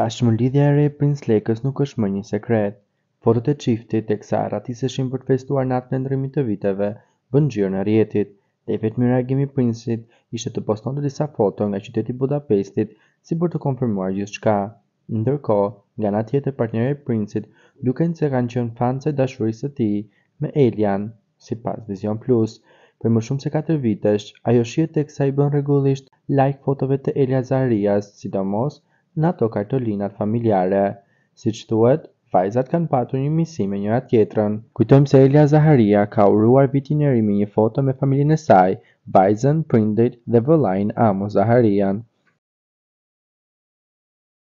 Tashmë lidhja e re e Princ Lekës nuk është më një sekret. Fotot e çiftit, teksa arratiseshin për të festuar natën e ndërrimit të viteve, bënë xhiron e rrjetit. Dhe i vetmi reagim i Princit ishte të postonte disa foto nga qyteti i Budapestit si për të konfirmuar gjithçka. Ndërkohë, nga ana tjetër partnerja e Princit duken se kanë qenë fanse e dashurisë së tij me Elian, Sipas Vizion Plus, për më shumë se katër vitesh, ajo shihet teksa i bën rregullisht like fotove të Elia Zaharias, sidomos në ato kartolinat familjare. Siç thuhet, vajzat kanë patur një miqësi me njëra-tjetrën. Kujtojmë se Elia Zaharia ka uruar Vitin e Ri me një foto me familjen e saj, vajzën, prindërit dhe vëllain Amos Zaharian.